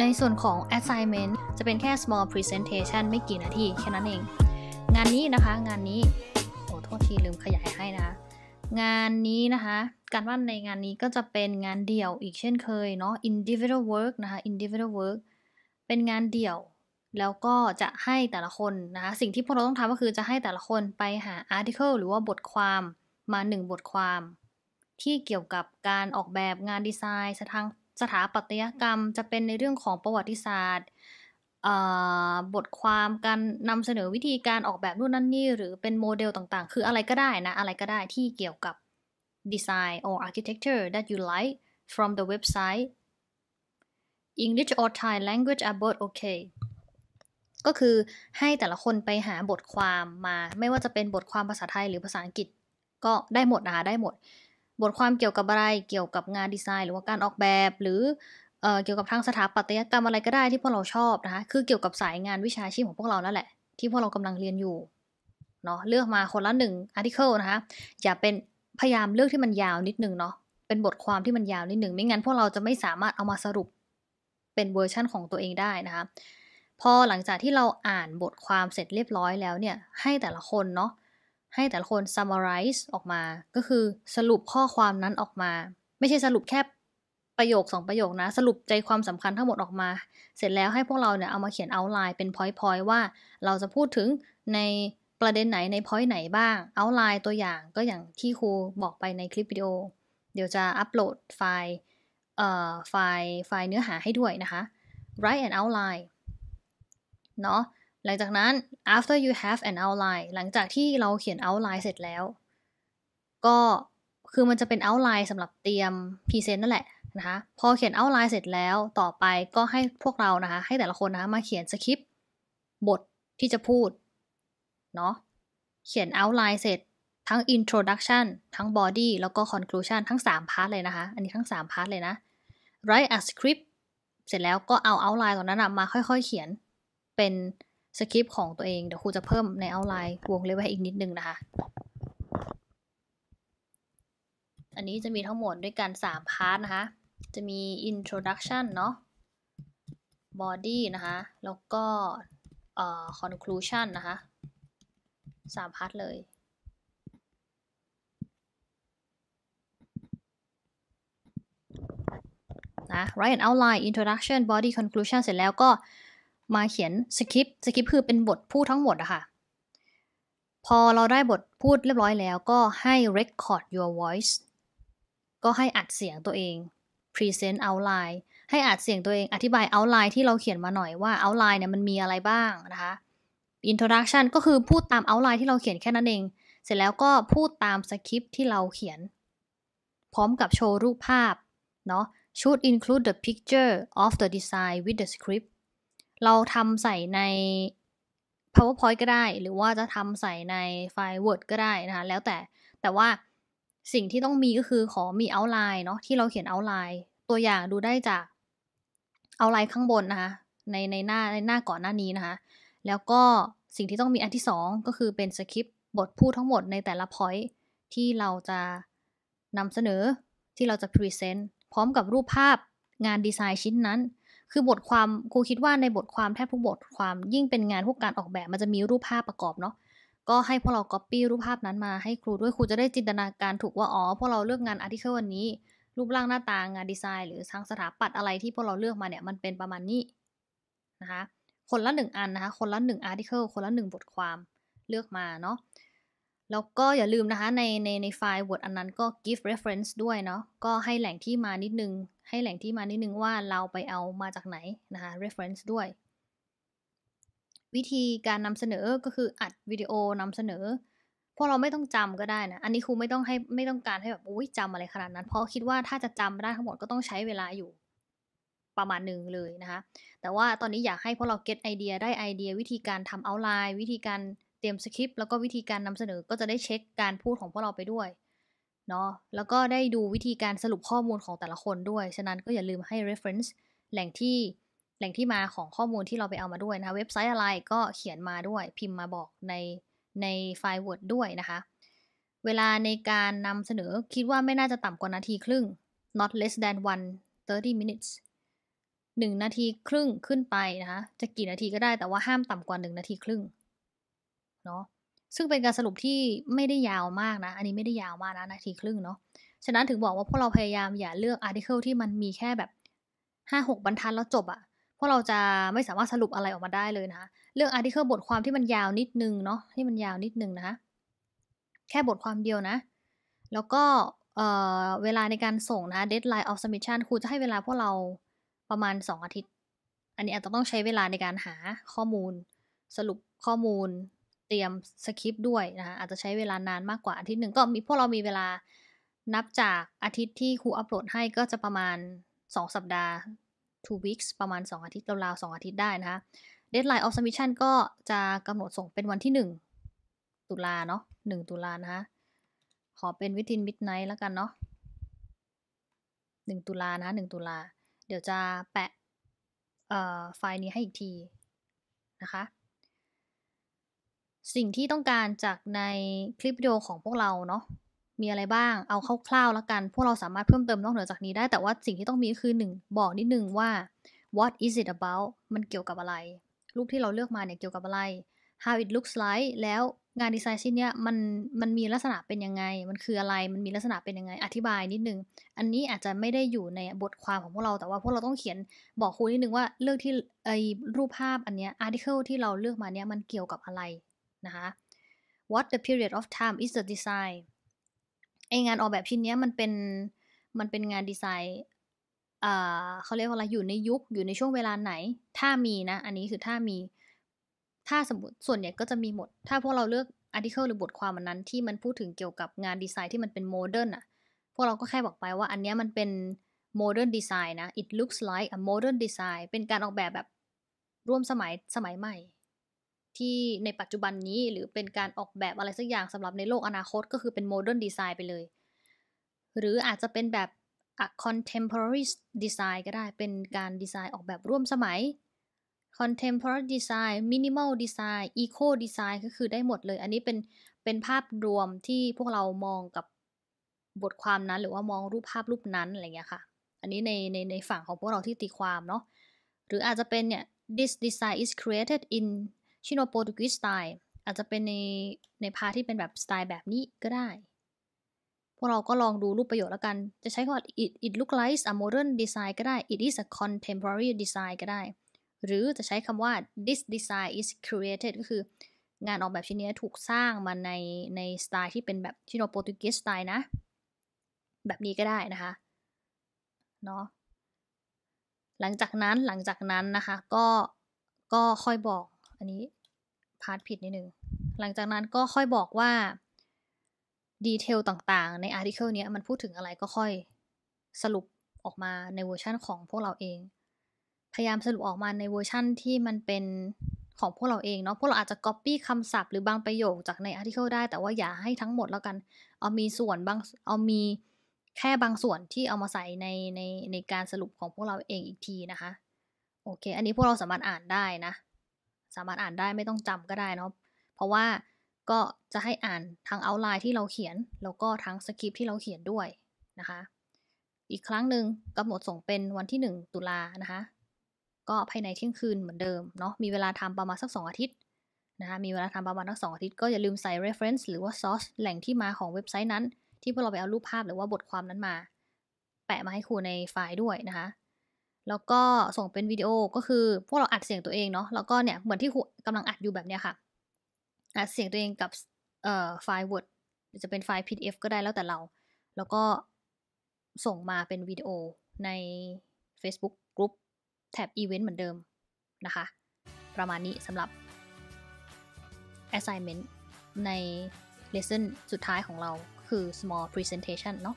ในส่วนของ assignment จะเป็นแค่ small presentation ไม่กี่นาที แค่นั้นเอง งานนี้นะคะ งานนี้ โอ้โทษทีลืมขยายให้นะคะ งานนี้นะคะ การบ้านในงานนี้ก็จะเป็นงานเดี่ยวอีกเช่นเคยเนาะ individual work นะคะ individual work เป็นงานเดี่ยว แล้วก็จะให้แต่ละคนนะคะ สิ่งที่พวกเราต้องทำก็คือจะให้แต่ละคนไปหา article หรือว่าบทความมาหนึ่งบทความ ที่เกี่ยวกับการออกแบบงานดีไซน์สถาน สถาปัตยกรรม จะเป็นในเรื่องของประวัติศาสตร์บทความการนำเสนอวิธีการออกแบบนู่นนั่นนี่หรือเป็นโมเดลต่างๆ คืออะไรก็ได้นะ อะไรก็ได้ที่เกี่ยวกับ design or architecture that you like from the website English or Thai language are both okay ก็คือให้แต่ละคนไปหาบทความมา ไม่ว่าจะเป็นบทความภาษาไทยหรือภาษาอังกฤษ ก็ได้หมดนะคะได้หมด บทความเกี่ยวกับอะไรเกี่ยวกับงานดีไซน์ หรือว่าการออกแบบ หรือเอเกี่ยวกับทางสถาปัตยกรรมอะไรก็ได้ที่พวกเราชอบนะคะคือเกี่ยวกับสายงานวิชาชีพของพวกเรานั่นแหละ ที่พวกเรากำลังเรียนอยู่เนาะเลือกมาคนละหนึ่งอาร์ติเคิลนะคะอย่าเป็นพยายามเลือกที่มันยาวนิดนึงเนาะเป็นบทความที่มันยาวนิดนึงไม่งั้นพวกเราจะไม่สามารถเอามาสรุปเป็นเวอร์ชั่นของตัวเองได้นะคะพอหลังจากที่เราอ่านบทความเสร็จเรียบร้อยแล้วเนี่ยให้แต่ละคนเนาะ ให้แต่ละคน summarize ออกมา ก็คือสรุปข้อความนั้นออกมา ไม่ใช่สรุปแค่ประโยคสองประโยคนะ สรุปใจความสำคัญทั้งหมดออกมา เสร็จแล้วให้พวกเราเนี่ยเอามาเขียน outline เป็น point point ว่า เราจะพูดถึงในประเด็นไหนใน point ไหนบ้าง outline ตัวอย่างก็อย่างที่ครูบอกไปในคลิปวิดีโอ เดี๋ยวจะอัปโหลดไฟล์เอ่อไฟล์ไฟล์เนื้อหาให้ด้วยนะคะ write an outline เนาะ หลังจากนั้น after you have an outline หลังจากที่เราเขียน outline เสร็จแล้ว ก็คือมันจะเป็น outline สำหรับเตรียม present นั่นแหละนะคะพอเขียน outline เสร็จแล้วต่อไปก็ให้พวกเรานะคะ ให้แต่ละคนนะคะมาเขียนสคริปต์บทที่จะพูด เนาะเขียน outline เสร็จทั้ง introduction ทั้ง body แล้วก็ conclusion ทั้ง 3 part เลยนะคะ อันนี้ทั้ง 3 part เลยนะ write a script เสร็จแล้วก็เอา outline ตรงนั้นมาค่อยๆ เขียนเป็น สคริปต์ของตัวเอง เดี๋ยวครูจะเพิ่มใน outline วงเล็บไว้อีกนิดนึงนะคะ อันนี้จะมีทั้งหมดด้วยกัน 3 part นะคะ จะมี introduction เนาะ body นะคะ แล้วก็ conclusion นะคะสาม part เลยนะ write an outline introduction body conclusion เสร็จแล้วก็ มาเขียนสคริปต์สคริปต์คือเป็นบทพูดทั้งหมดอะค่ะ พอเราได้บทพูดเรียบร้อยแล้วก็ให้ record your voice ก็ให้อัดเสียงตัวเอง present outline ให้อาจเสียงตัวเองอธิบาย outline ที่เราเขียนมาหน่อยว่า outline เนี่ยมันมีอะไรบ้างนะคะ introduction ก็คือพูดตาม outline ที่เราเขียนแค่นั้นเอง เสร็จแล้วก็พูดตามสคริปต์ที่เราเขียน พร้อมกับโชว์รูปภาพ เนาะ should include the picture of the design with the script เราทำใส่ใน powerpoint ก็ได้ หรือว่าจะทำใส่ในไฟล์ word ก็ได้นะคะ แล้วแต่ แต่ว่าสิ่งที่ต้องมีก็คือขอมีเอาไลน์เนาะ ที่เราเขียนเอาไลน์ตัวอย่างดูได้จากเอาไลน์ข้างบนนะคะ ในในหน้าในหน้าก่อนหน้านี้นะคะ แล้วก็สิ่งที่ต้องมีอันที่สองก็คือเป็นสคริปต์บทพูดทั้งหมดในแต่ละพอยต์ที่เราจะนำเสนอที่เราจะ present พร้อมกับรูปภาพงานดีไซน์ชิ้นนั้น คือบทความครูคิดว่าในบทความแทบทุกบทความยิ่งเป็นงานพวกการออกแบบมันจะมีรูปภาพประกอบเนาะก็ให้พวกเราก๊อปปี้รูปภาพนั้นมาให้ครูด้วยครูจะได้จินตนาการถูกว่าอ๋อพวกเราเลือกงาน article วันนี้ รูปร่างหน้าตางานดีไซน์ หรือทางสถาปัตย์อะไรที่พวกเราเลือกมาเนี่ยมันเป็นประมาณนี้นะคะคนละหนึ่งอันนะคะคนละหนึ่ง article คนละหนึ่งบทความเลือกมาเนาะ แล้วก็อย่าลืมนะคะในในในไฟล์ Word อันนั้นก็ give reference ด้วยเนาะก็ให้แหล่งที่มานิดนึง ให้แหล่งที่มานิดนึงว่าเราไปเอามาจากไหนนะคะ reference ด้วย วิธีการนำเสนอก็คืออัดวิดีโอนำเสนอพวกเราไม่ต้องจำก็ได้นะ อันนี้ครูไม่ต้องให้ไม่ต้องการให้แบบอุ้ยจำอะไรขนาดนั้น เพราะคิดว่าถ้าจะจำได้ทั้งหมดก็ต้องใช้เวลาอยู่ประมาณหนึ่งเลยนะคะ แต่ว่าตอนนี้อยากให้พวกเรา get idea ได้ไอเดีย วิธีการทำ outline วิธีการ เตรียมสคริปต์แล้วก็วิธีการนำเสนอก็จะได้เช็คการพูดของพวกเราไปด้วยเนาะแล้วก็ได้ดูวิธีการสรุปข้อมูลของแต่ละคนด้วย ฉะนั้นก็อย่าลืมให้ reference แหล่งที่แหล่งที่มาของข้อมูลที่เราไปเอามาด้วยนะเว็บไซต์อะไรก็เขียนมาด้วย พิมพ์มาบอกในในไฟล์ Word ด้วยนะคะ เวลาในการนำเสนอคิดว่าไม่น่าจะต่ำกว่านาทีครึ่ง not less than one 30 minutes 1 นาทีครึ่งขึ้นไปนะคะ จะกี่นาทีก็ได้แต่ว่าห้ามต่ำกว่า 1 นาทีครึ่ง เนาะซึ่งเป็นการสรุปที่ไม่ได้ยาวมากนะ อันนี้ไม่ได้ยาวมากนะ นาทีครึ่งเนาะฉะนั้นถึงบอกว่าพวกเราพยายามอย่าเลือก article ที่มันมีแค่แบบห้าหกบรรทัดแล้วจบอะเพราะเราจะไม่สามารถสรุปอะไรออกมาได้เลยนะคะเลือก article บทความที่มันยาวนิดนึงเนาะที่มันยาวนิดนึงนะคะแค่บทความเดียวนะ แล้วก็เเวลาในการส่งนะ deadline of submission ครูจะให้เวลาพวกเราประมาณ 2 อาทิตย์ อันนี้อาจจะต้องใช้เวลาในการหาข้อมูล สรุปข้อมูล เตรียมสคริปต์ด้วยนะคะอาจจะใช้เวลานานมากกว่าอาทิตย์หนึ่งก็มีพวกเรามีเวลานับจากอาทิตย์ที่ครูอัปโหลดให้ก็จะประมาณ 2 สัปดาห์ two weeks ประมาณ 2 อาทิตย์ราวๆ2อาทิตย์ได้นะคะ deadline of submission ก็จะกำหนดส่งเป็นวันที่ 1 ตุลาเนาะ1ตุลานะคะขอเป็นวิทินมิดไนท์แล้วกันเนาะ1ตุลานะ1ตุลา เดี๋ยวจะแปะไฟล์นี้ให้อีกทีนะคะ สิ่งที่ต้องการจากในคลิปวิดีโอของพวกเราเนาะมีอะไรบ้าง เอาคร่าวๆแล้วกัน พวกเราสามารถเพิ่มเติมนอกเหนือจากนี้ได้ แต่ว่าสิ่งที่ต้องมีคือหนึ่งบอกนิดนึงว่า what is it about มันเกี่ยวกับอะไร รูปที่เราเลือกมาเนี่ยเกี่ยวกับอะไร how it looks like แล้วงานดีไซน์ชิ้นเนี้ยมันมันมีลักษณะเป็นยังไง มันคืออะไร มันมีลักษณะเป็นยังไง อธิบายนิดนึง อันนี้อาจจะไม่ได้อยู่ในบทความของพวกเรา แต่ว่าพวกเราต้องเขียนบอกครูนิดนึงว่าเลือกที่ไอรูปภาพอันเนี้ย article ที่เราเลือกมาเนี้ยมันเกี่ยวกับอะไร นะคะ what the period of time is the design ไองานออกแบบชิ้นนี้มันเป็นมันเป็นงานดีไซน์เขาเรียกว่าอะไรอยู่ในยุคอยู่ในช่วงเวลาไหน ถ้ามีนะ อันนี้คือถ้ามี ถ้าสมมติส่วนใหญ่ก็จะมีหมด ถ้าพวกเราเลือก article หรือบทความมันนั้น ที่มันพูดถึงเกี่ยวกับงานดีไซน์ที่มันเป็น modern อะ พวกเราก็แค่บอกไปว่าอันนี้มันเป็น modern design นะ it looks like a modern design เป็นการออกแบบแบบร่วมสมัยสมัยใหม่ ที่ในปัจจุบันนี้หรือเป็นการออกแบบอะไรสักอย่างสำหรับในโลกอนาคตก็คือเป็น modern design ไปเลย หรืออาจจะเป็นแบบ contemporary design ก็ได้เป็นการดีไซน์ออกแบบร่วมสมัย contemporary design minimal design eco design ก็คือได้หมดเลย อันนี้เป็นเป็นภาพรวมที่พวกเรามองกับบทความนั้น หรือว่ามองรูปภาพรูปนั้นอะไรเงี้ยค่ะ อันนี้ในในในฝั่งของพวกเราที่ตีความเนาะหรืออาจจะเป็นเนี่ย this design is created in ชิโนโปรตุกีสสไตล์อาจจะเป็นในในพาที่เป็นแบบสไตล์แบบนี้ก็ได้ พวกเราก็ลองดูรูปประโยชน์แล้วกัน จะใช้คำว่า it it look like a modern design ก็ได้ it is a contemporary design ก็ได้ หรือจะใช้คำว่า this design is created ก็คืองานออกแบบชิ้นนี้ถูกสร้างมาในในสไตล์ที่เป็นแบบชิโนโปรตุกีสสไตล์นะ แบบนี้ก็ได้นะคะเนาะหลังจากนั้นหลังจากนั้นนะคะ ก็ก็ค่อยบอกอันนี้ part ผิดนิดนึง หลังจากนั้นก็ค่อยบอกว่า detail ต่างๆ ใน article นี้มันพูดถึงอะไรก็ค่อยสรุปออกมาในเวอร์ชั่นของพวกเราเอง พยายามสรุปออกมาในเวอร์ชั่นที่มันเป็นของพวกเราเองเนาะ พวกเราอาจจะ Copy คำศัพท์หรือบางประโยคจากใน article ได้ แต่ว่าอย่าให้ทั้งหมดแล้วกัน เอามีส่วนบาง เอามีแค่บางส่วนที่เอามาใส่ในในในการสรุปของพวกเราเองอีกทีนะคะ โอเค อันนี้พวกเราสามารถอ่านได้นะ สามารถอ่านได้ไม่ต้องจำก็ได้เนาะเพราะว่าก็จะให้อ่านทั้งเอาไลน์ที่เราเขียน แล้วก็ทั้งสคริปที่เราเขียนด้วยนะคะ อีกครั้งหนึ่งกำหนดส่งเป็นวันที่ 1 ตุลานะคะ ก็ภายในเที่ยงคืนเหมือนเดิมเนาะมีเวลาทำประมาณสัก 2 อาทิตย์นะคะมีเวลาทำประมาณสัก 2 อาทิตย์ก็อย่าลืมใส่ reference หรือว่า source แหล่งที่มาของเว็บไซต์นั้น ที่พวกเราไปเอารูปภาพหรือว่าบทความนั้นมา แปะมาให้ครูในไฟล์ด้วยนะคะ แล้วก็ส่งเป็นวิดีโอก็คือพวกเราอัดเสียงตัวเองเนาะแล้วก็เนี่ยเหมือนที่ครูกำลังอัดอยู่แบบเนี้ยค่ะอัดเสียงตัวเองกับเอ่อไฟล์ Word จะเป็นไฟล์ PDF ก็ได้แล้วแต่เรา แล้วก็ส่งมาเป็นวิดีโอใน Facebook กลุ่มแท็บอีเวนต์เหมือนเดิมนะคะ ประมาณนี้สำหรับ assignment ใน lesson สุดท้ายของเราคือ small presentation เนาะ